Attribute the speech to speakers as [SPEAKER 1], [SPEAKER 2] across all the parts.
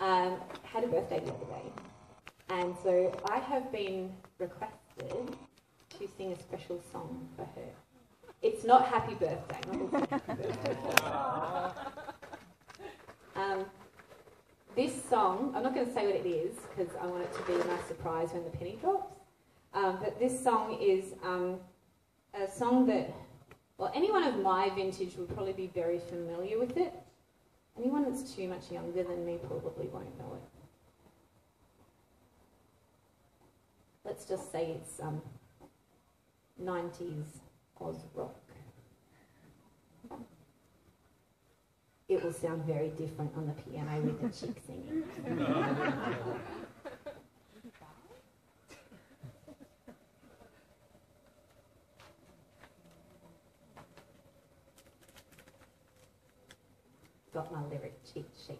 [SPEAKER 1] um, had a birthday the other day, and so I have been requested to sing a special song for her. It's not Happy Birthday, not um, this song, I'm not going to say what it is because I want it to be a nice surprise when the penny drops. Um, but this song is um, a song that, well, anyone of my vintage would probably be very familiar with it. Anyone that's too much younger than me probably won't know it. Let's just say it's um, 90s Oz rock. It will sound very different on the piano with the chick singing. Got my lyric cheat sheet.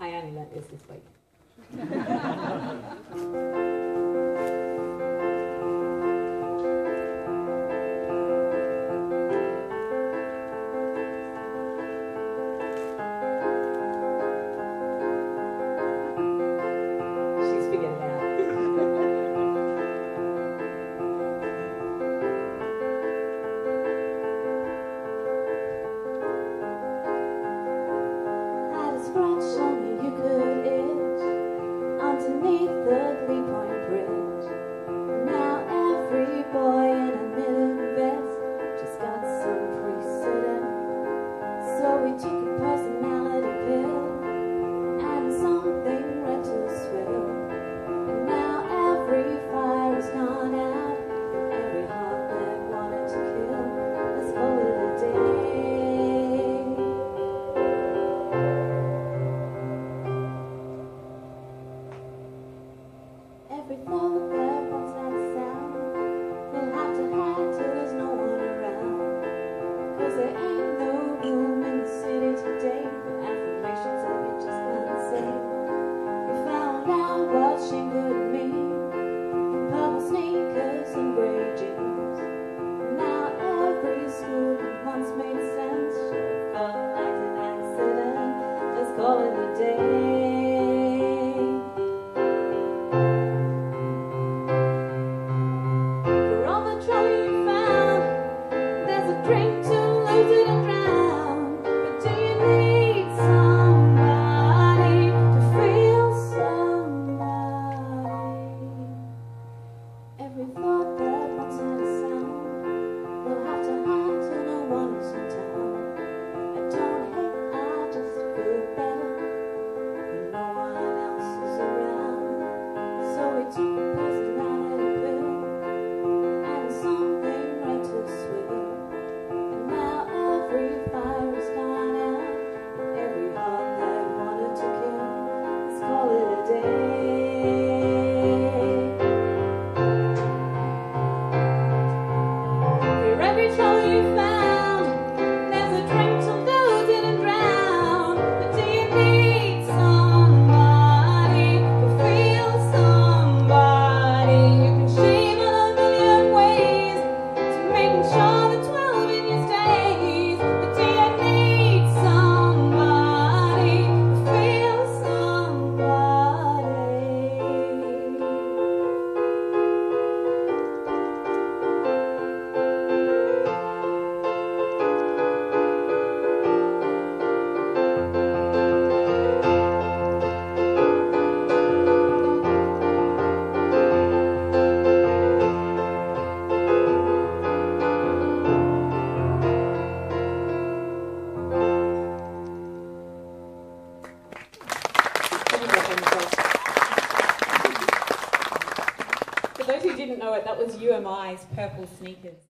[SPEAKER 1] I only learnt this this week.
[SPEAKER 2] underneath the Point Bridge. Now every boy in a just got some. So we a For
[SPEAKER 1] those who didn't know it, that was You Am I's Purple Sneakers.